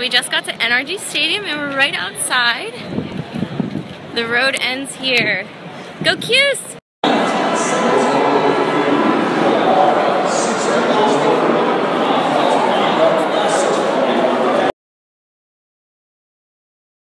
we just got to NRG Stadium and we're right outside. The road ends here. Go Cuse!